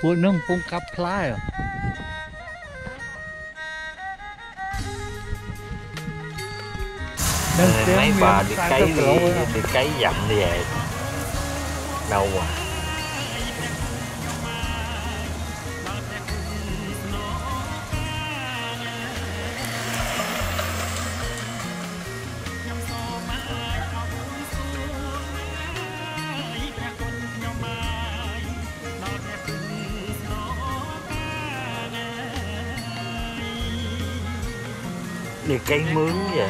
ពួកនឹងកំពុងកាប់ផ្លែហ៎ Đang Ờ, xem mấy miếng bà đi sai cấy cái đi, lỗ đó. đi cấy dặm đi về đâu à đi cây mướn vậy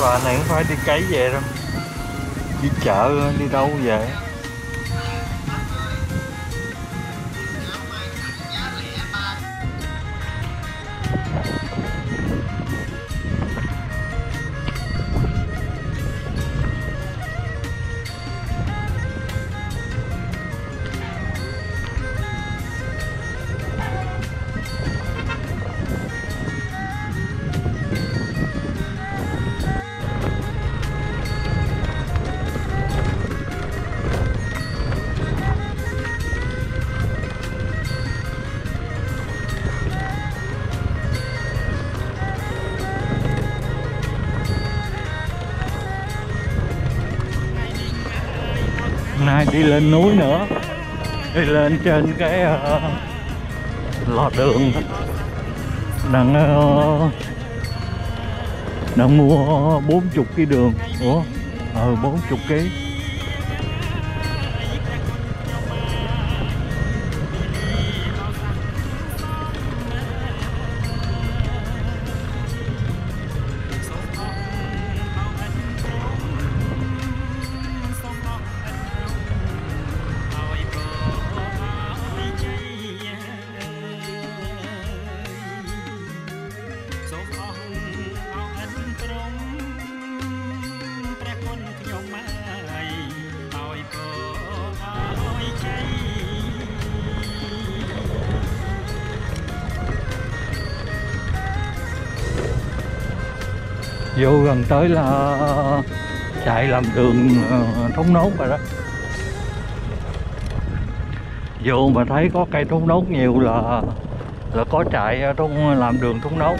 mấy bà này cũng phải đi cấy về đâu. Đi chợ đi đâu về? Nay đi lên núi nữa. Đi lên trên cái ờ, uh, lò đường. Đang uh, đang mua 40 kg đường. Ủa? Ờ 40 kg vô gần tới là chạy làm đường ờ, thốt nốt rồi đó. Vô mà thấy có cây thốt nốt nhiều là là có chạy ờ, trong làm đường thốt nốt.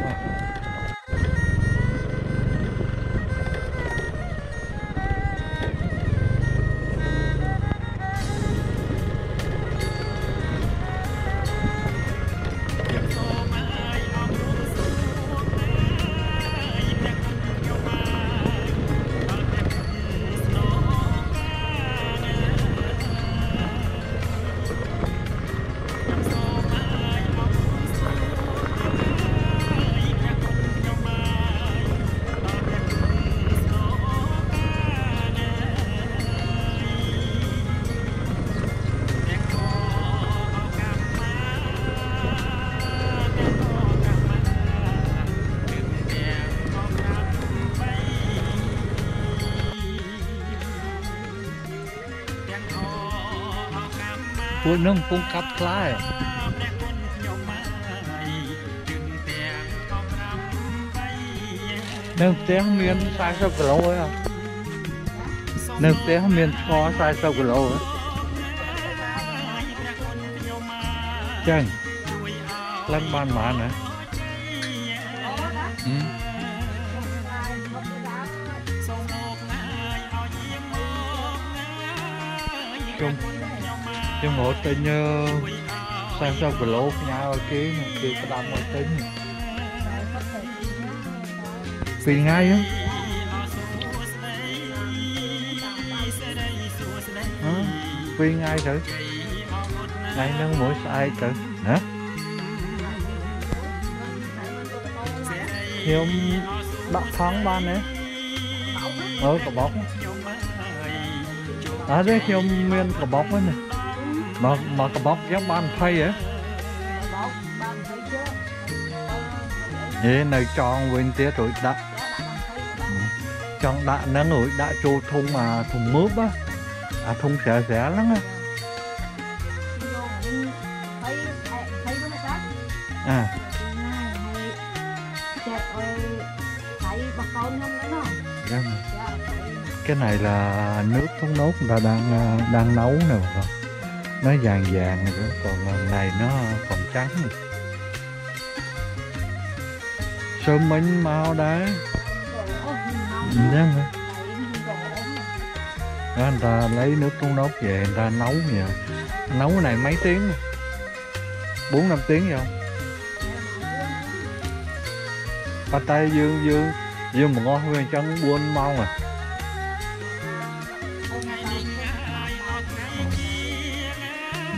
ពួកនឹងកំពុងកាប់ផ្លែនៅផ្ទះមាន40គីឡូទេអត់នៅផ្ទះមានស្ករ40គីឡូទេចឹងឡើងបានប៉ុន្មានណាហឹ nhưng mà tên sang sang của lốp nhau kia mà kia có đâm một tính, vì ngay á. Vì ngay thử. Ngay nâng mũi sai thử. Hả? Thì ông đặt thắng ban đấy ờ cả à, bóc. Á đấy khi ông nguyên cả bóc ấy nè. មានកបោកហ្នឹងណាមកមកកបោកយ៉ាងបាន20ហ៎ហេនៅចងវិញទៀតរួចដាក់ចង់ដាក់ហ្នឹងរួចដាក់ចូលធុងអាធុងមើបអាធុងស្រាលស្រាលហ្នឹងណាអា chạy ơi thấy bà con không nữa nó Dạ. dạ thấy cái này là nước thốt nốt người ta đang à, đang nấu nè bà con nó vàng vàng này còn lần này nó còn trắng sớm mình mau đấy? Gỗ Ừ, Anh đó người ta lấy nước thốt nốt về người ta nấu nha, nấu cái này mấy tiếng bốn năm tiếng vậy không? Ba tay dương dương. Dương mà ngon hơn chân buôn mau à.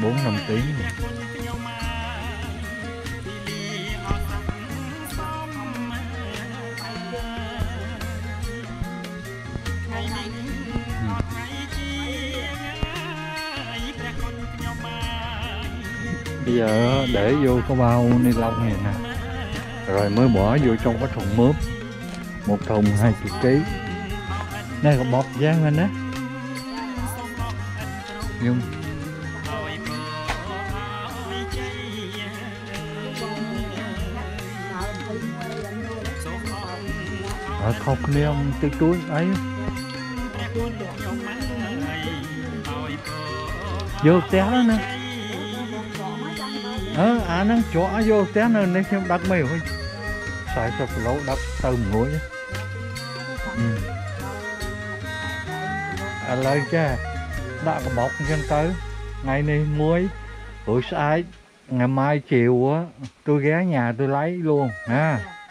Bốn năm tiếng rồi. Ừ. bây giờ để vô cái bao ni lông này nè. Rồi mới bỏ vô trong cái thùng mướp. Một thùng hai chục ký. Đây bọt giang anh á. Nhưng ở không nè ông tí túi ấy. Vô té đó nè. Ờ à nó chỗ vô té nè nên xem đặt mày thôi. Xài sập lỗ đặt từ mũi ừ. à lời cha đã có bọc chân tới. Ngày nay muối. Buổi sáng ngày mai chiều á. Tôi ghé nhà tôi lấy luôn ha. ừ,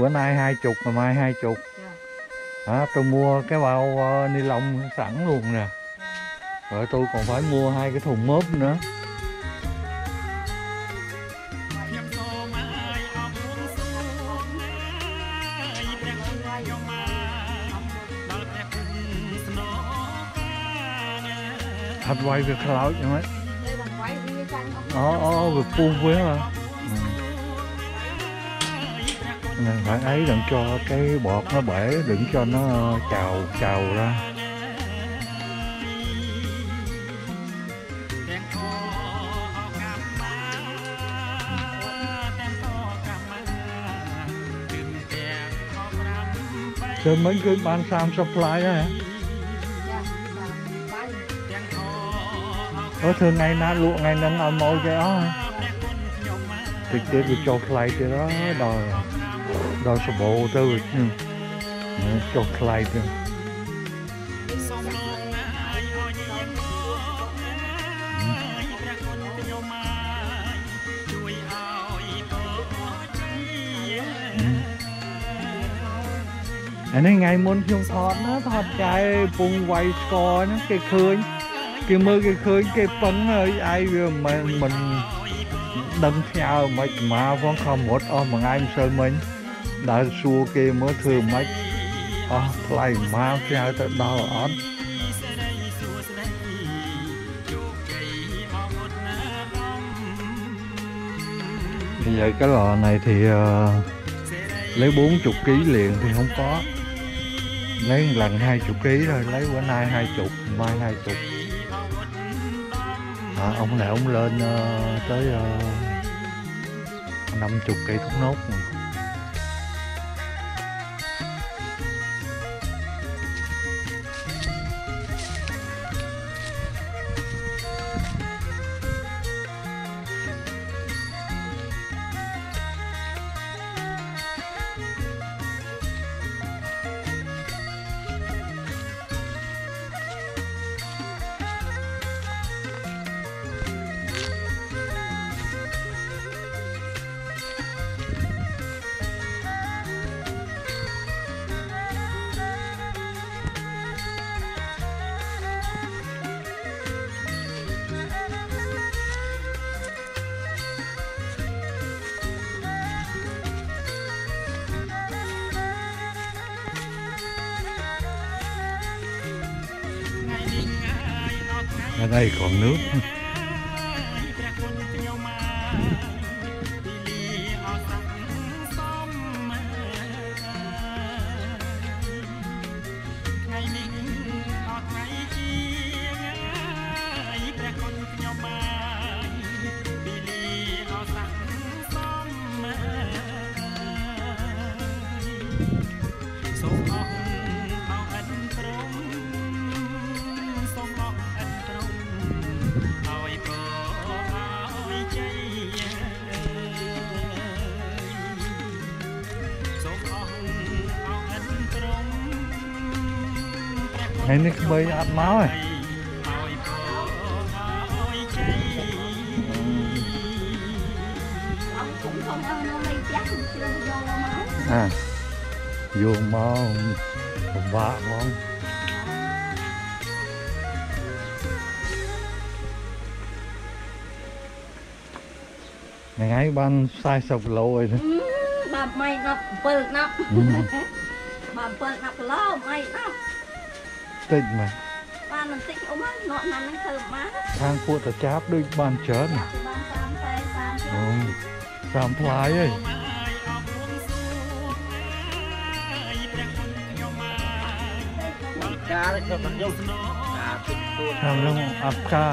bữa nay hai chục ngày mai hai chục. À, tôi mua cái bao ờ, ni lông sẵn luôn nè. Rồi tôi còn phải mua hai cái thùng mớp nữa. Thật quay việc lão chứ mấy? Ờ ờ việc phu với mà phải ấy đừng cho cái bọt nó bể, đừng cho nó ờ, trào trào ra. Rồi mấy cái ban sam supply đó hả? Ở thường ngày na lụa, ngày nâng ở mỗi cái đó thực Trực tiếp bị cho fly cái đó đòi. ដល់សម្បូរទៅចុះថ្លៃទៅអានេះថ្ងៃមុនខ្ញុំថតណាថតចាយពងវាយស្គរហ្នឹងគេឃើញគេមើលគេឃើញគេប៉ឹងហើយឯងវាមិនមិនដឹងផ្ញើមិនខ្មាផងខំរត់អស់មួយថ្ងៃមិនសូវមិញ theo mà giờ cái lò này thì uh, lấy 40 kg liền thì không có. Lấy một lần 20 kg thôi lấy bữa nay 20 mai 20 à, ông này ông lên uh, tới uh, 50 cây thuốc nốt. rồi. Ở đây còn nước. ថ្ងៃនេះក្មេងអត់មកទេអាយកមកពិបាកហ្មងថ្ងៃបាន40គីឡូអីទេបានម៉ៃ17ណាប់បាន7ណាប់គីឡូម៉ៃណាប់ តិចមែនបានបន្តិចអ៊ំលក់ណាស់ហ្នឹងធ្វើបានខាងពួកតាចាបដូចបានច្រើនបាន30 40 30តាមផ្លាយហីកាលទៅខ្ញុំកាទឹកទួតតាមនឹងអត់ផ្កា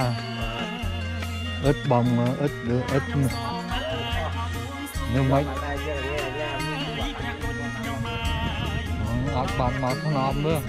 អត់បងអត់អត់នឹងមិនអត់បានមកថ្នមមើល